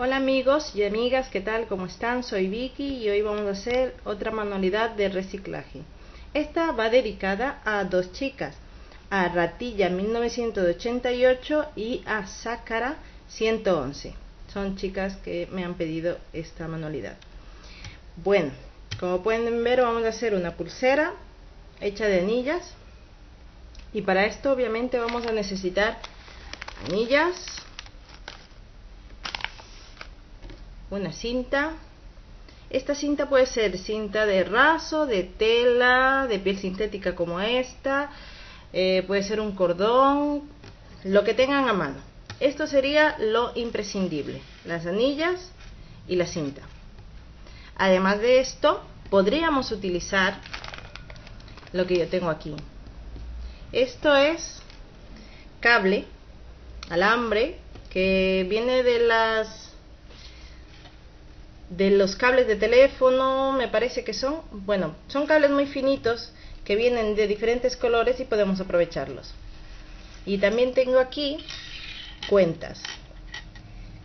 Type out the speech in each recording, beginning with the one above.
Hola amigos y amigas, ¿qué tal? ¿Cómo están? Soy Vicky y hoy vamos a hacer otra manualidad de reciclaje. Esta va dedicada a dos chicas, a Ratilla 1988 y a Sakara 111. Son chicas que me han pedido esta manualidad. Bueno, como pueden ver vamos a hacer una pulsera hecha de anillas y para esto obviamente vamos a necesitar anillas, una cinta. Esta cinta puede ser cinta de raso, de tela, de piel sintética como esta, eh, puede ser un cordón, lo que tengan a mano. Esto sería lo imprescindible, las anillas y la cinta. Además de esto, podríamos utilizar lo que yo tengo aquí. Esto es cable, alambre, que viene de las de los cables de teléfono, me parece que son, bueno, son cables muy finitos que vienen de diferentes colores y podemos aprovecharlos. Y también tengo aquí cuentas.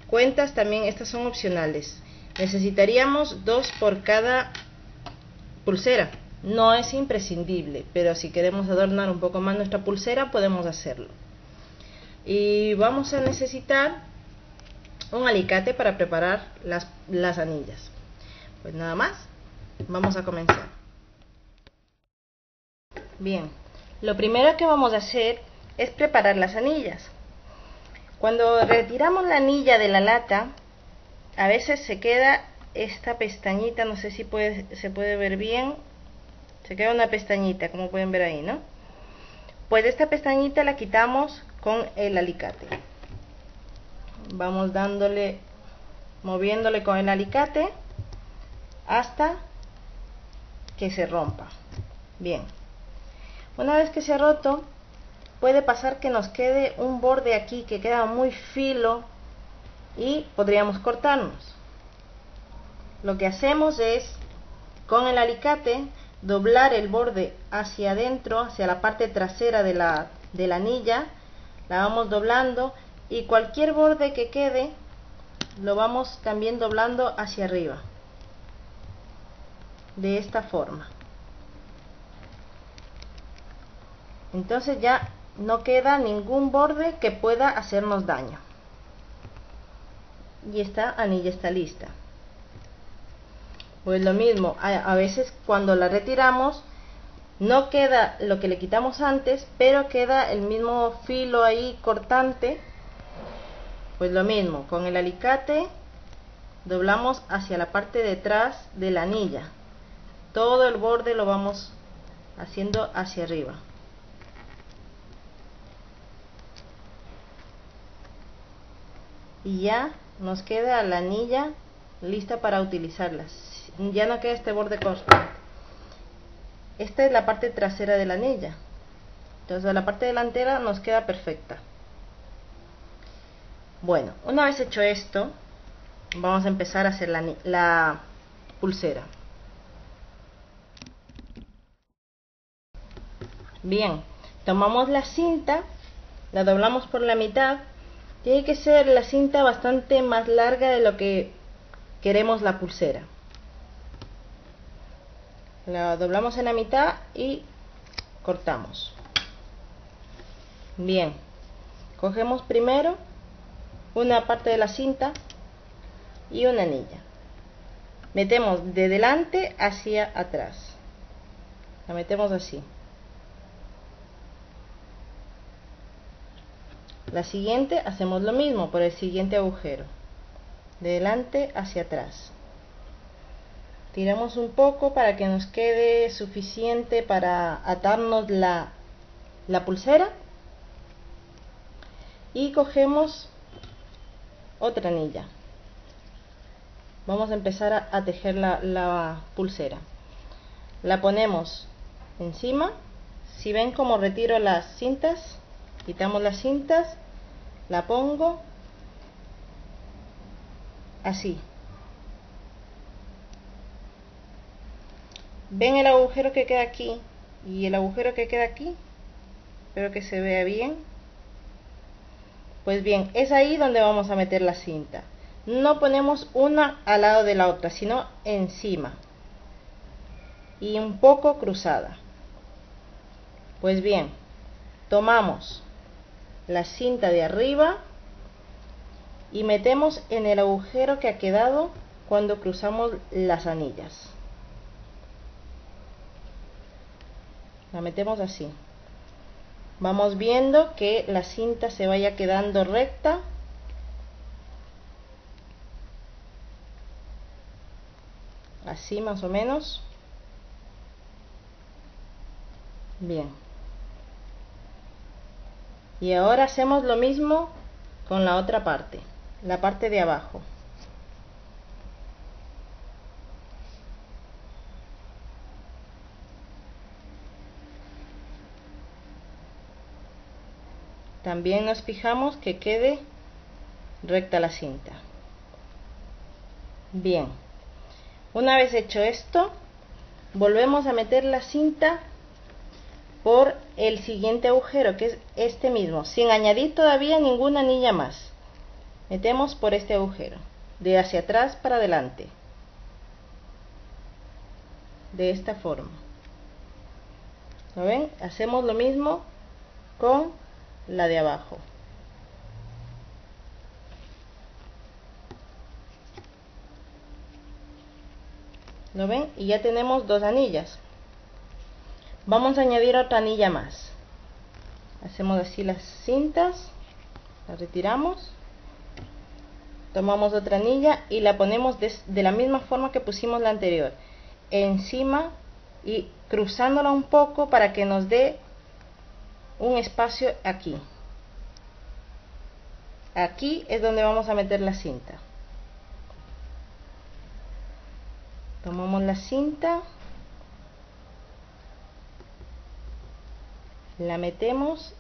Cuentas también, estas son opcionales. Necesitaríamos dos por cada pulsera. No es imprescindible, pero si queremos adornar un poco más nuestra pulsera podemos hacerlo. Y vamos a necesitar un alicate para preparar las, las anillas. Pues nada más, vamos a comenzar. Bien, lo primero que vamos a hacer es preparar las anillas. Cuando retiramos la anilla de la lata, a veces se queda esta pestañita, no sé si puede, se puede ver bien, se queda una pestañita, como pueden ver ahí, ¿no? Pues esta pestañita la quitamos con el alicate vamos dándole moviéndole con el alicate hasta que se rompa. Bien. Una vez que se ha roto puede pasar que nos quede un borde aquí que queda muy filo y podríamos cortarnos. Lo que hacemos es con el alicate doblar el borde hacia adentro hacia la parte trasera de la, de la anilla. La vamos doblando y cualquier borde que quede lo vamos también doblando hacia arriba de esta forma. Entonces ya no queda ningún borde que pueda hacernos daño. Y esta anilla está lista. Pues lo mismo a, veces cuando la retiramos no queda lo que le quitamos antes pero queda el mismo filo ahí cortante pues lo mismo, con el alicate doblamos hacia la parte de atrás de la anilla. Todo el borde lo vamos haciendo hacia arriba. Y ya nos queda la anilla lista para utilizarla. Ya no queda este borde constante. Esta es la parte trasera de la anilla. Entonces la parte delantera nos queda perfecta. Bueno, una vez hecho esto, vamos a empezar a hacer la, pulsera. Bien, tomamos la cinta, la doblamos por la mitad. Tiene que ser la cinta bastante más larga de lo que queremos la pulsera. La doblamos en la mitad y cortamos. Bien, cogemos primero una parte de la cinta y una anilla. Metemos de delante hacia atrás. La metemos así. La siguiente hacemos lo mismo por el siguiente agujero. De delante hacia atrás. Tiramos un poco para que nos quede suficiente para atarnos la, la pulsera. Y cogemos otra anilla. Vamos a empezar a, tejer la, pulsera. La ponemos encima. Si ven como retiro las cintas quitamos las cintas la pongo así. Ven el agujero que queda aquí y el agujero que queda aquí espero que se vea bien pues bien, es ahí donde vamos a meter la cinta. no ponemos una al lado de la otra, sino encima y un poco cruzada. Pues bien, tomamos la cinta de arriba y metemos en el agujero que ha quedado cuando cruzamos las anillas. La metemos así. Vamos viendo que la cinta se vaya quedando recta. Así más o menos. Bien. Y ahora hacemos lo mismo con la otra parte, la parte de abajo. También nos fijamos que quede recta la cinta. Bien, una vez hecho esto, volvemos a meter la cinta por el siguiente agujero, que es este mismo, sin añadir todavía ninguna anilla más. Metemos por este agujero, de hacia atrás para adelante. De esta forma. ¿Lo ven? Hacemos lo mismo con la de abajo. ¿Lo ven? Y ya tenemos dos anillas. Vamos a añadir otra anilla más. Hacemos así las cintas, las retiramos, tomamos otra anilla y la ponemos de, de la misma forma que pusimos la anterior, encima y cruzándola un poco para que nos dé un espacio aquí. Aquí es donde vamos a meter la cinta. Tomamos la cinta, la metemos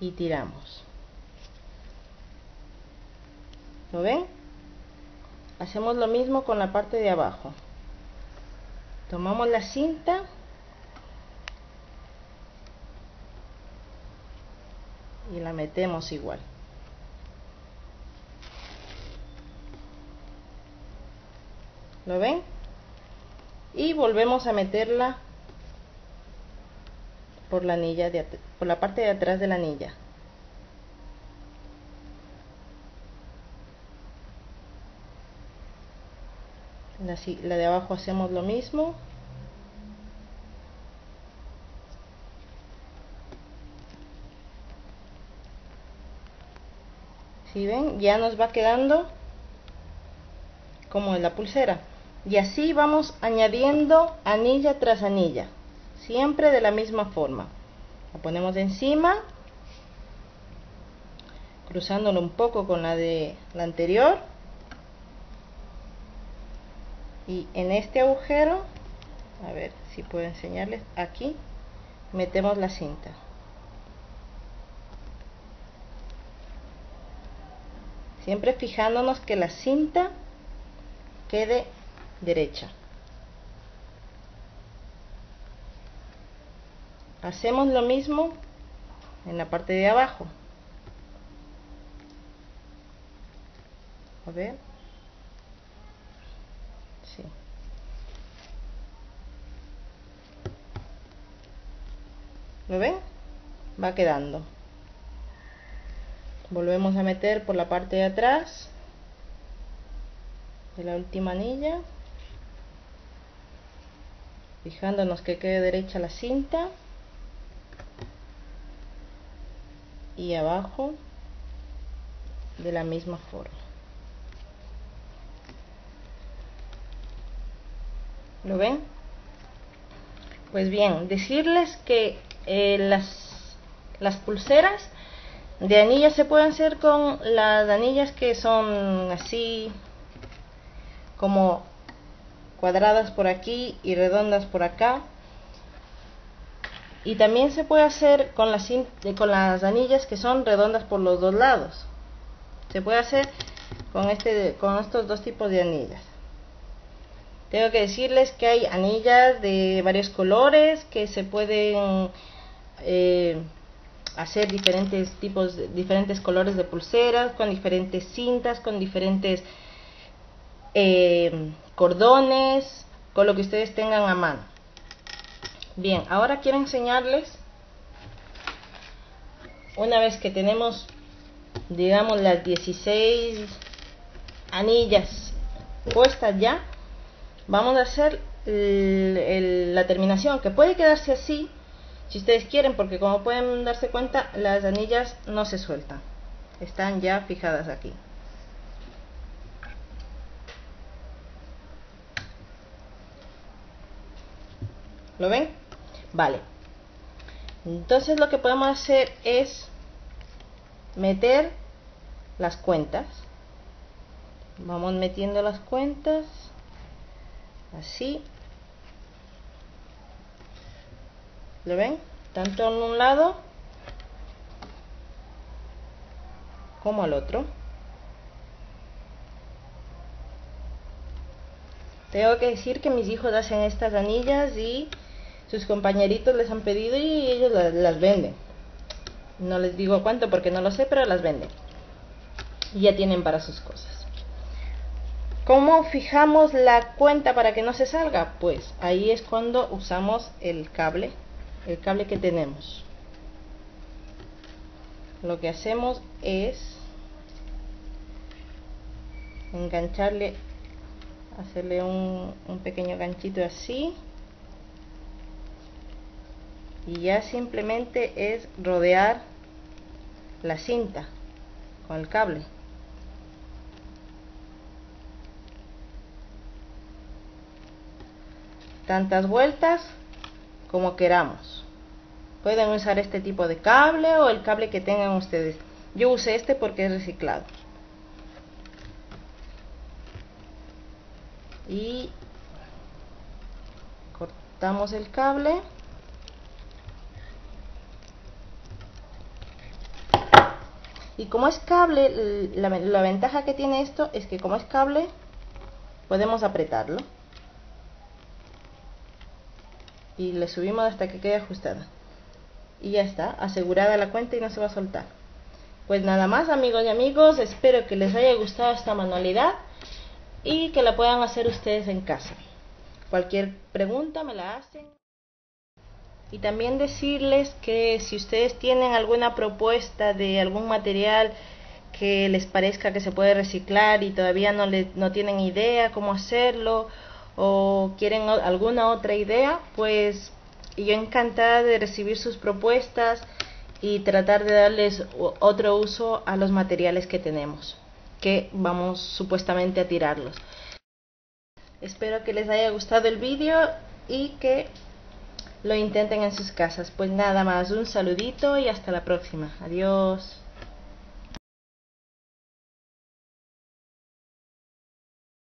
y tiramos. ¿Lo ven? Hacemos lo mismo con la parte de abajo. Tomamos la cinta y la metemos igual. ¿lo ven? y volvemos a meterla por la anilla de, por la parte de atrás de la anilla. La, la de abajo hacemos lo mismo si ven ya nos va quedando como en la pulsera. Y así vamos añadiendo anilla tras anilla siempre de la misma forma. La ponemos encima cruzándolo un poco con la de la anterior. Y en este agujero a ver si puedo enseñarles aquí metemos la cinta siempre fijándonos que la cinta quede derecha hacemos lo mismo en la parte de abajo a ver sí. ¿lo ven? va quedando volvemos a meter por la parte de atrás de la última anilla fijándonos que quede derecha la cinta y abajo de la misma forma ¿lo ven? pues bien, decirles que eh, las, las pulseras de anillas se pueden hacer con las anillas que son así como cuadradas por aquí y redondas por acá. Y también se puede hacer con las, con las anillas que son redondas por los dos lados. Se puede hacer con, este, con estos dos tipos de anillas. Tengo que decirles que hay anillas de varios colores que se pueden eh, hacer diferentes tipos, diferentes colores de pulseras, con diferentes cintas, con diferentes eh, cordones, con lo que ustedes tengan a mano. Bien, ahora quiero enseñarles, una vez que tenemos, digamos, las 16 anillas puestas ya, vamos a hacer la terminación, que puede quedarse así, si ustedes quieren, porque como pueden darse cuenta, las anillas no se sueltan. Están ya fijadas aquí. ¿Lo ven? Vale. Entonces lo que podemos hacer es meter las cuentas. Vamos metiendo las cuentas. Así. ¿Lo ven? Tanto en un lado como al otro. Tengo que decir que mis hijos hacen estas anillas y sus compañeritos les han pedido y ellos las, venden. No les digo cuánto porque no lo sé, pero las venden. Y ya tienen para sus cosas. ¿Cómo fijamos la cuenta para que no se salga? Pues ahí es cuando usamos el cable el cable que tenemos. Lo que hacemos es engancharle hacerle un, un pequeño ganchito así. Y ya simplemente es rodear la cinta con el cable. Tantas vueltas como queramos. Pueden usar este tipo de cable o el cable que tengan ustedes. Yo usé este porque es reciclado. Y cortamos el cable. Y como es cable, la, la ventaja que tiene esto es que como es cable, podemos apretarlo y le subimos hasta que quede ajustada. Y ya está, asegurada la cuenta y no se va a soltar. Pues nada más amigos y amigos espero que les haya gustado esta manualidad y que la puedan hacer ustedes en casa. Cualquier pregunta me la hacen. Y también decirles que si ustedes tienen alguna propuesta de algún material que les parezca que se puede reciclar y todavía no, le, no tienen idea cómo hacerlo o quieren alguna otra idea, pues yo encantada de recibir sus propuestas y tratar de darles otro uso a los materiales que tenemos, que vamos supuestamente a tirarlos. Espero que les haya gustado el vídeo y que lo intenten en sus casas. Pues nada más, un saludito y hasta la próxima. Adiós.